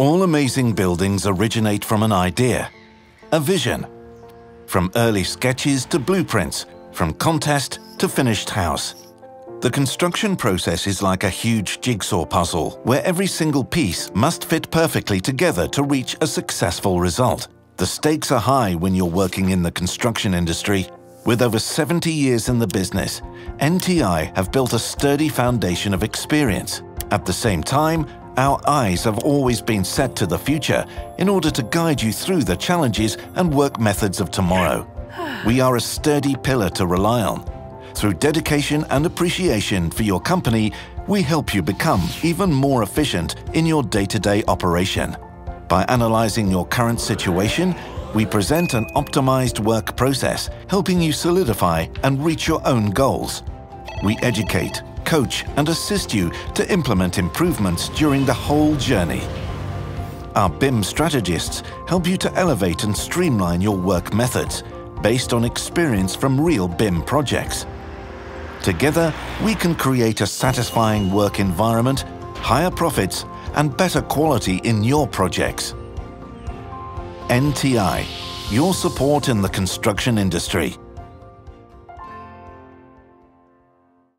All amazing buildings originate from an idea, a vision. From early sketches to blueprints, from contest to finished house. The construction process is like a huge jigsaw puzzle where every single piece must fit perfectly together to reach a successful result. The stakes are high when you're working in the construction industry. With over 70 years in the business, NTI have built a sturdy foundation of experience. At the same time, our eyes have always been set to the future in order to guide you through the challenges and work methods of tomorrow. We are a sturdy pillar to rely on. Through dedication and appreciation for your company, we help you become even more efficient in your day-to-day operation. By analyzing your current situation, we present an optimized work process, helping you solidify and reach your own goals. We educate, coach and assist you to implement improvements during the whole journey. Our BIM strategists help you to elevate and streamline your work methods based on experience from real BIM projects. Together, we can create a satisfying work environment, higher profits and better quality in your projects. NTI, your support in the construction industry.